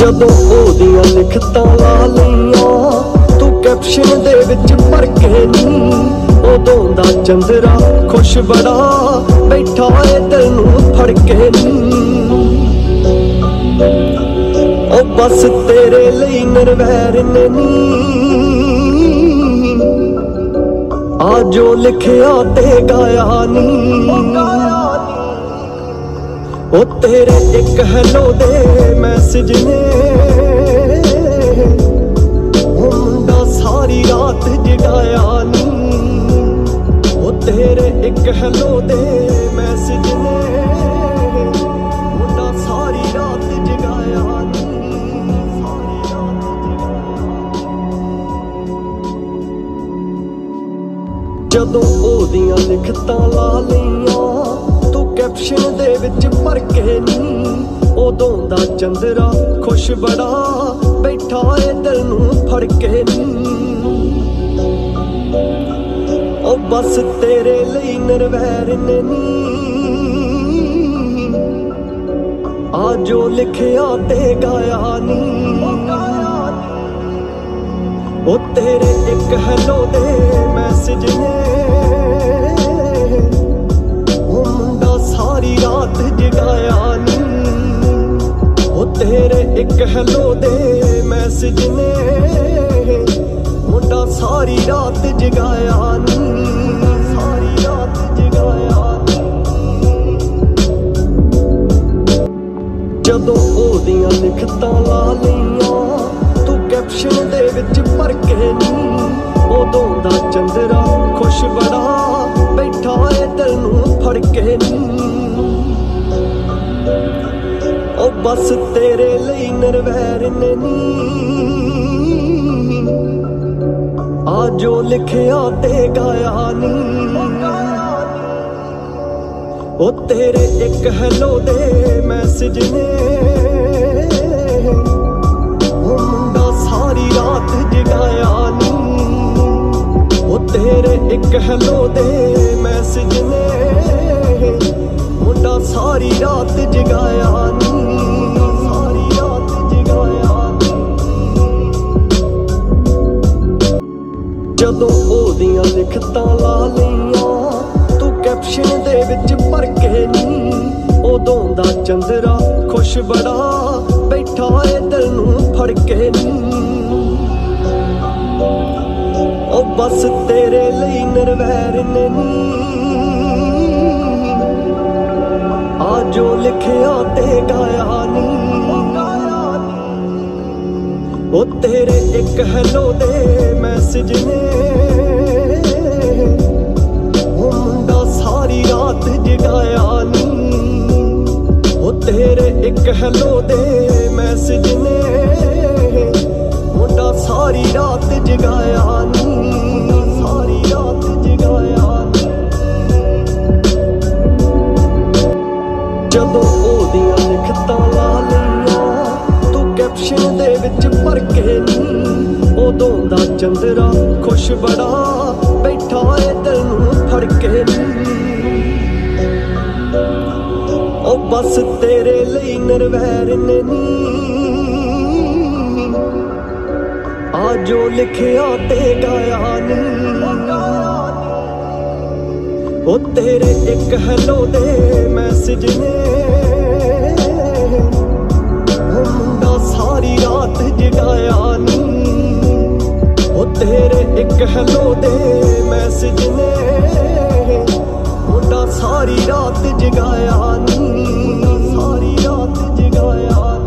ਜਦੋਂ ਉਹਦੀਆਂ ਲਿਖਤਾਂ ਲਾ ਲਈਆਂ, ਤੂੰ ਕੈਪਸ਼ਨ ਦੇ ਵਿੱਚ ਭਰ ਕੇ ਨੀ ਉਦੋਂ ਦਾ ਚੰਦਰਾ ਖੁਸ਼ ਬੜਾ, ਬੈਠਾ ਏ ਦਿਲ ਨੂੰ ਫੜ ਕੇ ਨੀ ਉਹ ਬਸ ਤੇਰੇ ਲਈ ਨਰਵੈਰ ਨੇ ਨੀ ਆ ਜੋ ਲਿਖਿਆ ਤੇ ਗਾਇਆ ਉਹ ਤੇਰੇ ਇੱਕ ਹੈਲੋ ਦੇ ਮੈਸੇਜ ਨੇ। ਉਹ ਮੁੰਡਾ ਸਾਰੀ ਰਾਤ ਜਗਾਇਆ ਨੀ ਉਹ ਤੇਰੇ ਇੱਕ ਹੈਲੋ ਦੇ ਮੈਸੇਜ ਨੇ। ਮੁੰਡਾ ਸਾਰੀ ਰਾਤ ਜਗਾਇਆ ਨੀ ਸਾਰੀ ਰਾਤ ਜਦੋਂ ਉਹਦੀਆਂ ਲਿਖਤਾਂ ਲਾ ਲਈਆਂ ਕੈਪਸ਼ਨ ਦੇ ਵਿੱਚ ਭਰ ਕੇ ਨੀ। ਉਦੋਂ ਦਾ ਚੰਦਰਾ ਖੁਸ਼ ਬੜਾ, ਬੈਠਾ ਏ ਦਿਲ ਨੂੰ ਫੜ ਕੇ ਨੀ। ਉਹ ਬਸ ਤੇਰੇ ਲਈ ਨਰਵੈਰ ਨੇ ਨੀ। ਆ ਜੋ ਲਿਖਿਆ ਤੇ ਗਾਇਆ ਨੀ। ਉਹ ਤੇਰੇ ਇੱਕ ਹੈਲੋ ਦੇ ਮੈਸੇਜ ਨੇ। ਹੈਲੋ ਦੇ ਮੈਸੇਜ ਨੇ। ਮੁੰਡਾ ਸਾਰੀ ਰਾਤ ਜਗਾਇਆ ਨੀ ਸਾਰੀ ਰਾਤ ਜਗਾਇਆ ਨੀ ਜਦੋਂ ਉਹਦੀਆਂ ਲਿਖਤਾਂ ਲਾ ਲਈਆਂ, ਤੂੰ ਕੈਪਸ਼ਨ ਦੇ ਵਿੱਚ ਭਰ ਕੇ ਨੀ ਉਦੋਂ ਦਾ ਚੰਦਰਾ ਖੁਸ਼ ਬੜਾ ਬੈਠਾ ਏ, ਦਿਲ ਨੂੰ ਫੜ ਕੇ ਨੀ ਬਸ ਤੇਰੇ ਲਈ ਨਰਵੈਰ ਨੇ ਨੀ। ਆ ਜੋ ਲਿਖਿਆ ਤੇ ਗਾਇਆ ਨੀ। ਉਹ ਤੇਰੇ ਇੱਕ ਹੈਲੋ ਦੇ ਮੈਸੇਜ ਨੇ। ਉਹ ਮੁੰਡਾ ਸਾਰੀ ਰਾਤ ਜਗਾਇਆ ਨੀ। ਉਹ ਤੇਰੇ ਇੱਕ ਹੈਲੋ ਦੇ ਮੈਸੇਜ ਨੇ। ਮੁੰਡਾ ਸਾਰੀ ਰਾਤ ਜਗਾਇਆ ਜਦੋਂ ਉਹਦੀਆਂ ਲਿਖਤਾਂ ਲਾ ਲਈਆਂ, ਤੂੰ ਕੈਪਸ਼ਨ ਦੇ ਵਿੱਚ ਭਰ ਕੇ ਨੀ। ਉਦੋਂ ਦਾ ਚੰਦਰਾ ਖੁਸ਼ ਬੜਾ, ਬੈਠਾ ਏ ਦਿਲ ਨੂੰ ਫੜ ਕੇ ਨੀ। ਉਹ ਬਸ ਤੇਰੇ ਲਈ ਨਰਵੈਰ ਨੇ ਨੀ। ਆ ਜੋ ਲਿਖਿਆ ਤੇ ਗਾਇਆ ਨੀ। ਉਹ ਤੇਰੇ ਇੱਕ ਹੈਲੋ ਦੇ ਮੈਸੇਜ ਨੇ। ਇੱਕ ਹੈਲੋ ਦੇ ਮੈਸੇਜ ਨੇ। ਮੁੰਡਾ ਸਾਰੀ ਰਾਤ ਜਗਾਇਆ ਨੀ। ਸਾਰੀ ਰਾਤ ਜਗਾਇਆ ਜਦੋਂ ਉਹਦੀਆਂ ਲਿਖਤਾਂ ਲਾ ਲਈਆਂ, ਤੂੰ ਕੈਪਸ਼ਨ ਦੇ ਵਿੱਚ ਭਰ ਕੇ ਨੀ। ਉਦੋਂ ਦਾ ਚੰਦਰਾ ਖੁਸ਼ ਬੜਾ, ਬੈਠਾ ਏ ਦਿਲ ਨੂੰ ਫੜ ਕੇ ਨੀ। ਬਸ ਤੇਰੇ ਲਈ ਨਰਵੈਰ ਨੇ ਨੀ। ਆ ਜੋ ਲਿਖਿਆ ਤੇ ਗਾਇਆ ਨੀ। ਉਹ ਤੇਰੇ ਇੱਕ ਹੈਲੋ ਦੇ ਮੈਸੇਜ ਨੇ। ਸਾਰੀ ਰਾਤ ਜਗਾਇਆ ਨੀ। ਸਾਰੀ ਰਾਤ ਜਗਾਇਆ